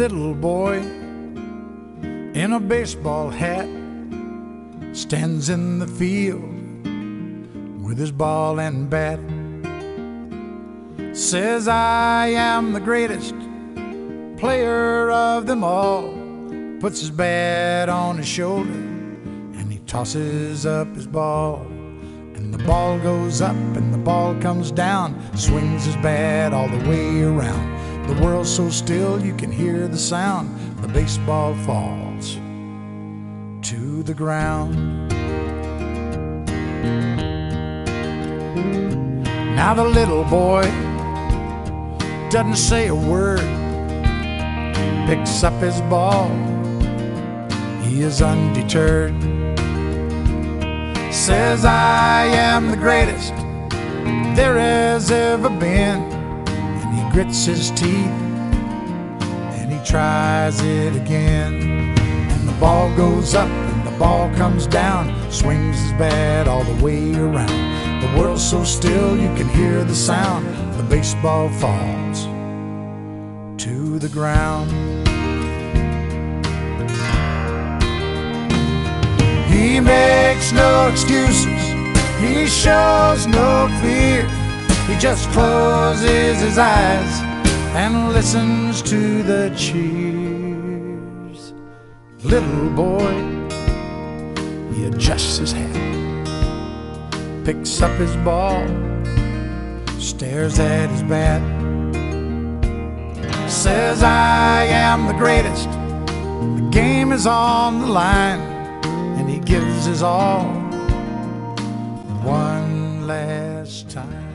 little boy in a baseball hat stands in the field with his ball and bat. Says, I am the greatest player of them all. Puts his bat on his shoulder and he tosses up his ball. And the ball goes up and the ball comes down. Swings his bat all the way around. The world's so still you can hear the sound. The baseball falls to the ground. Now the little boy doesn't say a word, picks up his ball. He is undeterred. Says, I am the greatest there has ever been. Grits his teeth and he tries it again. And the ball goes up and the ball comes down, swings his bat all the way around. The world's so still you can hear the sound. The baseball falls to the ground. He makes no excuses, he shows no fear. Just closes his eyes and listens to the cheers. Little boy, he adjusts his hat picks up his ball, stares at his bat, says, I am the greatest. The game is on the line, and he gives his all one last time.